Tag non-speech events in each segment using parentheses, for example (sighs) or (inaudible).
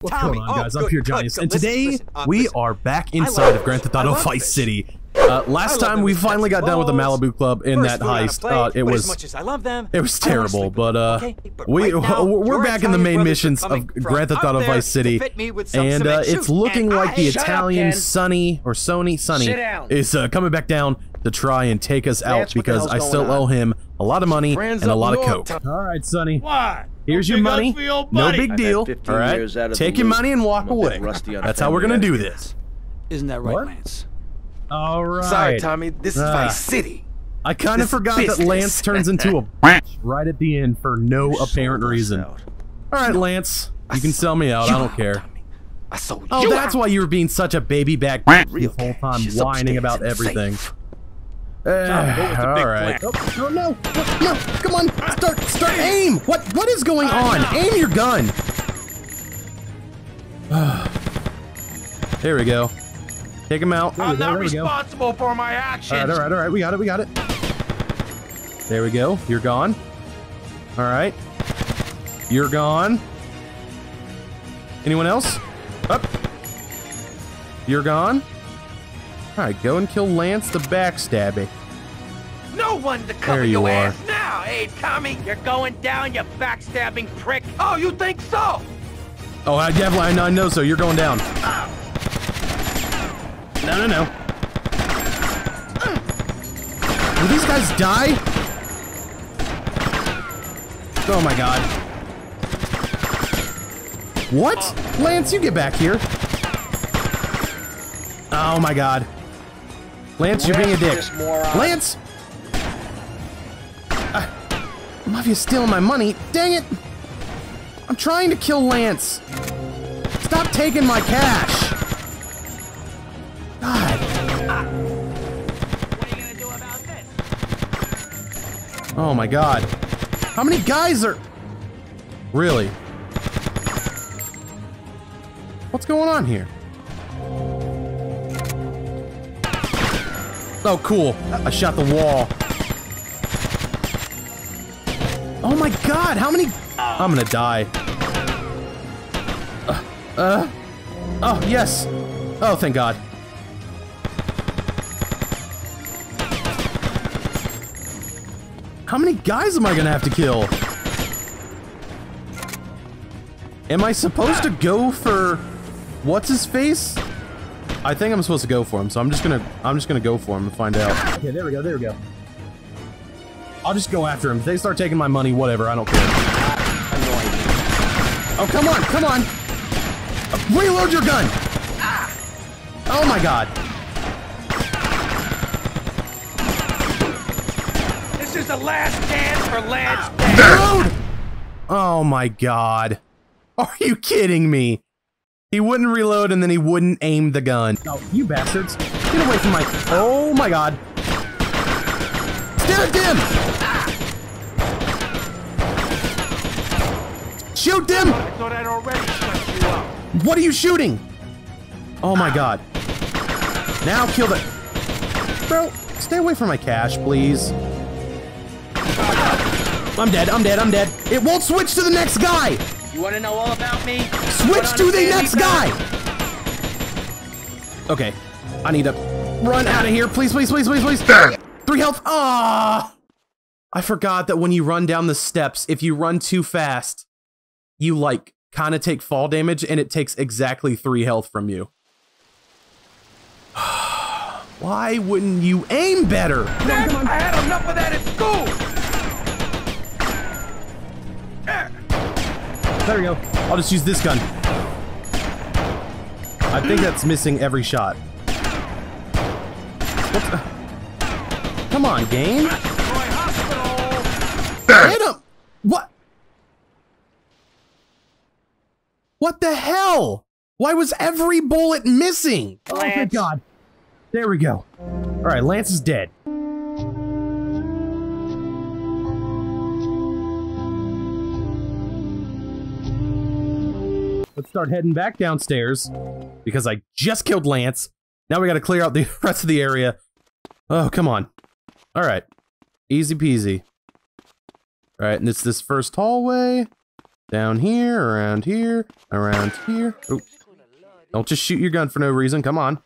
What's Tommy. going on, Oh, guys? I'm good, Pure good, Genius, good. and today listen, uh, we listen. are back inside of Grand fish. Theft Auto Vice fish. City. Uh, last time we finally got done with the. Malibu Club in First that food on a heist. plate, Uh, it but was as much as I love them, it was I don't wanna terrible, but uh, okay? But we right now, we're back in the main missions of coming from Grand Theft Auto Vice City, fit me with some and uh, it's looking and like I- the Shut up, Italian Ken. Sonny or Sony Sonny is uh, coming back down to try and take us out Lance, what the because I still owe him a lot of money and a lot of coke. All right, Sonny. Why? Here's your money. up No big deal. All right, years out of take your loop. money and walk I'm a bit away. rusty That's how we're gonna do this. Isn't that right, What? Lance? All right. Sorry, Tommy. This is Ah. Vice City. I kind of This forgot that. Lance turns into a (laughs) bitch right at the end for no You apparent reason. out. All right, Lance, you can sell me out. I don't care. Tommy. I sold Oh, you that's out. why you were being such a baby back Real this whole time, is whining about everything. safe. Go eh, with the all big right. Oh, no, no, no, come on, start, start, aim. What, what is going on? Aim your gun. (sighs) there we go. Take him out. I'm there not we go. responsible for my actions. All right, all right, all right. We got it. We got it. There we go. You're gone. All right. You're gone. Anyone else? Up. You're gone. All right, go and kill Lance the backstabby. No one to cover There you your are. ass now. Hey, Tommy, you're going down, you backstabbing prick. Oh, you think so? Oh, I definitely, I know so. You're going down. No, no, no. Will these guys die? Oh my god. What? Lance, you get back here. Oh my god. Lance, you're being a dick. Lance! Uh, Mafia's stealing my money. Dang it! I'm trying to kill Lance. Stop taking my cash. God. What are you gonna do about this? Oh my god. How many guys are... Really? What's going on here? Oh, cool. I shot the wall. Oh my god, how many... I'm gonna die. Uh, uh... Oh, yes. Oh, thank god. How many guys am I gonna have to kill? Am I supposed to go for what's his face? I think I'm supposed to go for him, so I'm just gonna I'm just gonna go for him and find out. Okay, there we go, there we go. I'll just go after him. If they start taking my money, whatever, I don't care. Oh, come on, come on! Uh, reload your gun! Oh my god. This is the last dance for Lance. Reload! Oh my god. Are you kidding me? He wouldn't reload and then he wouldn't aim the gun. Oh, you bastards. Get away from my... Oh my god. Stare at them! Shoot them! I thought I'd already shut you up. What are you shooting? Oh my god. Now kill the... Bro, stay away from my cash, please. I'm dead, I'm dead, I'm dead. It won't switch to the next guy! You want to know all about me? Switch to the next guy! Okay, I need to run out of here. Please, please, please, please, please. Three health. Ah! I forgot that when you run down the steps, if you run too fast, you like kind of take fall damage and it takes exactly three health from you. (sighs) Why wouldn't you aim better? Dad, I had enough of that at school. There we go. I'll just use this gun. I think that's missing every shot. Come on, game. Hit him! What? What the hell? Why was every bullet missing? Oh, thank Lance. God. There we go. All right, Lance is dead. Let's start heading back downstairs because I just killed Lance. Now we got to clear out the (laughs) rest of the area. Oh, come on. All right. Easy peasy. All right, and it's this first hallway. Down here, around here, around here. Oh, don't just shoot your gun for no reason. Come on.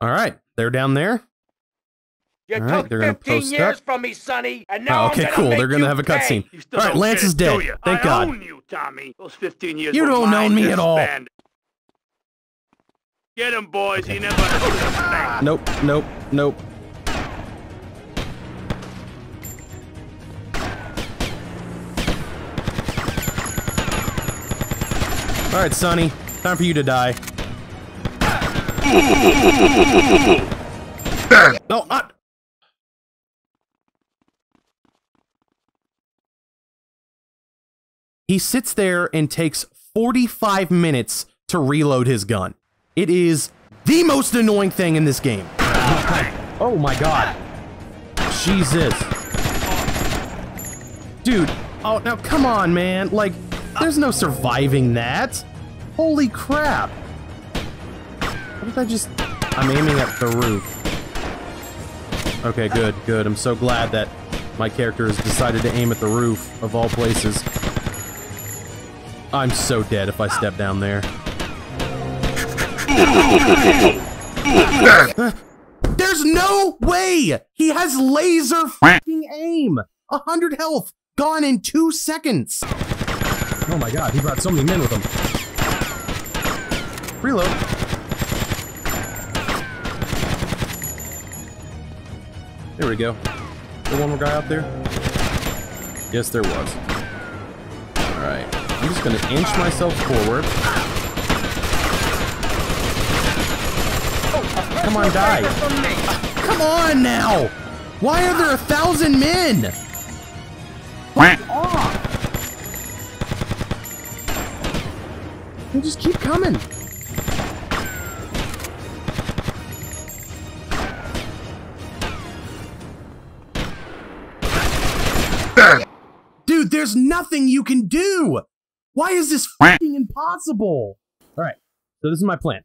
All right, they're down there. You All right, took they're gonna 15 post years up. from me, Sonny, and oh, now Oh, okay, I'm cool. make They're gonna you have a pay. cutscene. You still All right, don't Lance is it, do dead. ya? Thank I God. own you, Tommy. Those 15 years You don't mine own me at all. spend. Get him, boys. You never understand. Nope, nope, nope. All right, Sonny, time for you to die. (laughs) no, not. He sits there and takes 45 minutes to reload his gun. It is the most annoying thing in this game. Oh my god. Jesus. Dude, oh, now come on, man. Like, there's no surviving that. Holy crap. What did I just... I'm aiming at the roof. Okay, good, good. I'm so glad that my character has decided to aim at the roof, of all places. I'm so dead if I step down there. (laughs) There's no way! He has laser fucking aim! A hundred health, gone in two seconds! Oh my god, he brought so many men with him. Reload. There we go. There one more guy out there? Yes, there was. Alright. I'm just gonna inch myself forward. Come on, die. Come on now! Why are there a thousand men? They just keep coming. Dude, there's nothing you can do! Why is this fucking impossible? Alright, so this is my plan.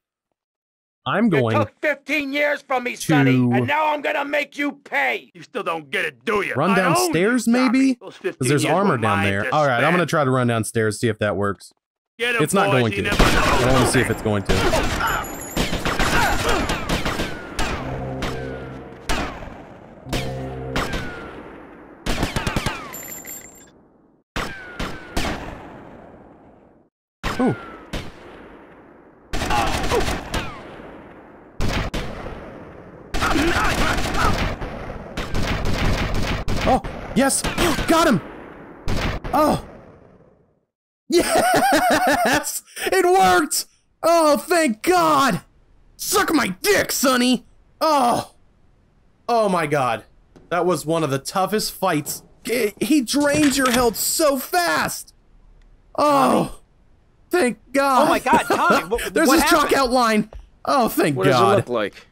I'm You going took 15 years from me, Sonny, and now I'm gonna make you pay. You still don't get it, do you? run I own you, downstairs, maybe? Because there's armor down there. Alright, I'm gonna try to run downstairs, see if that works. Get him, It's not boys. going to. I want to see if it's going to. Ooh. Oh, yes! Got him! Oh! Yes! It worked! Oh, thank God! Suck my dick, Sonny! Oh! Oh my God. That was one of the toughest fights. He he drains your health so fast! Oh! Thank God! Oh my God, Tommy, (laughs) what- There's what this chalk outline! Oh, thank What God. What does it look like?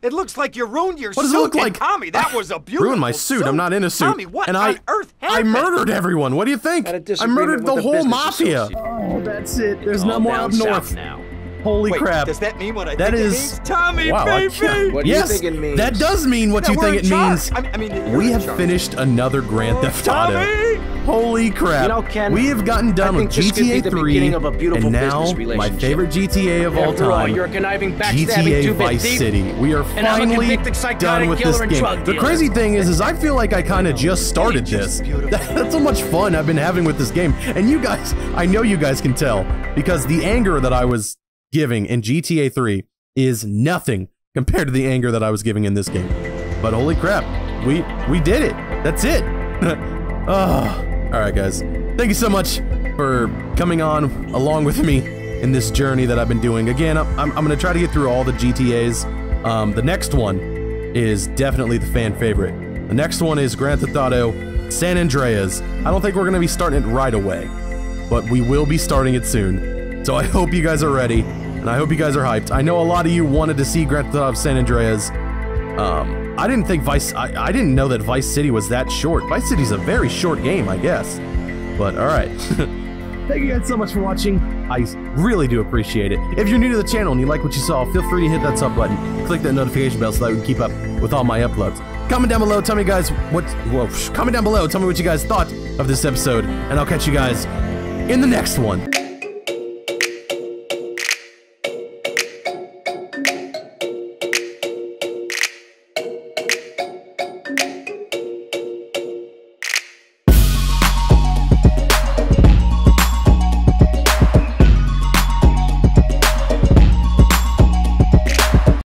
It looks like you ruined your What does it suit. look and like? Tommy, that was a (sighs) beautiful Ruined my suit. I'm not in a suit. Tommy, what and on I, earth I murdered everyone. What do you think? Had a I disagreement murdered the with a whole mafia. associate. Oh, that's it. There's no more down up north. now. Holy Wait, crap. does that mean what I That think is- it means? Tommy, Wow. Baby! What do you yes, think it means? that does mean what Yeah, you think it means. I mean, I mean, We have charge. finished another Grand Theft Auto. Tommy! Holy crap. You know, Ken, we have gotten done with think this could be GTA 3 of a beautiful and now my favorite GTA of all time. you're conniving, GTA Vice thief, City. We are and I'm a finally done with this game. The crazy thing is, is I feel like I (laughs) kind of just started this. (laughs) That's how much fun I've been having with this game. And you guys, I know you guys can tell because the anger that I was giving in GTA 3 is nothing compared to the anger that I was giving in this game. But holy crap, we we did it. That's it. (laughs) oh. All right, guys. Thank you so much for coming on along with me in this journey that I've been doing. Again, I'm, I'm going to try to get through all the GTAs. Um, the next one is definitely the fan favorite. The next one is Grand Theft Auto San Andreas. I don't think we're going to be starting it right away, but we will be starting it soon. So I hope you guys are ready, and I hope you guys are hyped. I know a lot of you wanted to see Grand Theft Auto San Andreas. Um, I didn't think Vice. I, I didn't know that Vice City was that short. Vice City's a very short game, I guess. But all right. (laughs) Thank you guys so much for watching. I really do appreciate it. If you're new to the channel and you like what you saw, feel free to hit that sub button, click that notification bell so that we can keep up with all my uploads. comment down below. Tell me guys what. Whoa, comment down below. Tell me what you guys thought of this episode, and I'll catch you guys in the next one.